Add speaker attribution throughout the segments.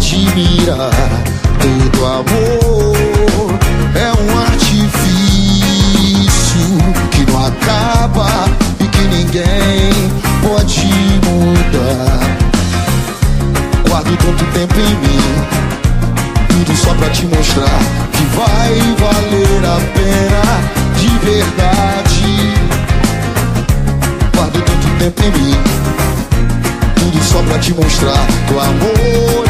Speaker 1: admirar. Todo amor é um artifício que não acaba e que ninguém pode mudar. Guardo tanto tempo em mim, tudo só pra te mostrar que vai valer a pena de verdade. Guardo tanto tempo em mim, tudo só pra te mostrar que o amor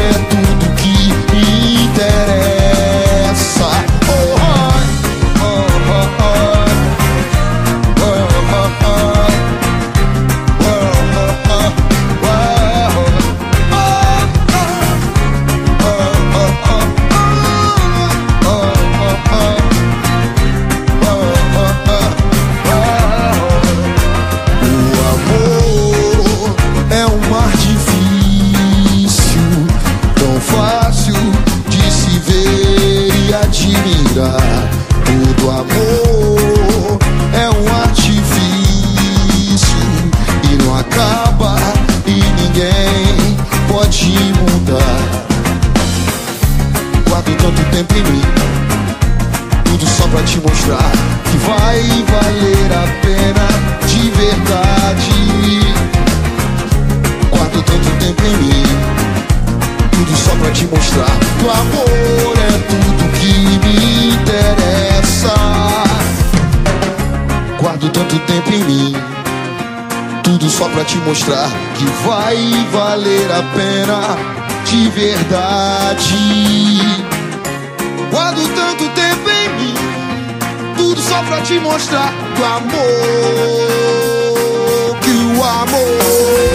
Speaker 1: admirar. Todo amor é um artifício e não acaba e ninguém pode mudar. Guardo tanto tempo em mim, tudo só pra te mostrar que vai valer a pena tudo só pra te mostrar que vai valer a pena de verdade. Guardo tanto tempo em mim, tudo só pra te mostrar que o amor, que o amor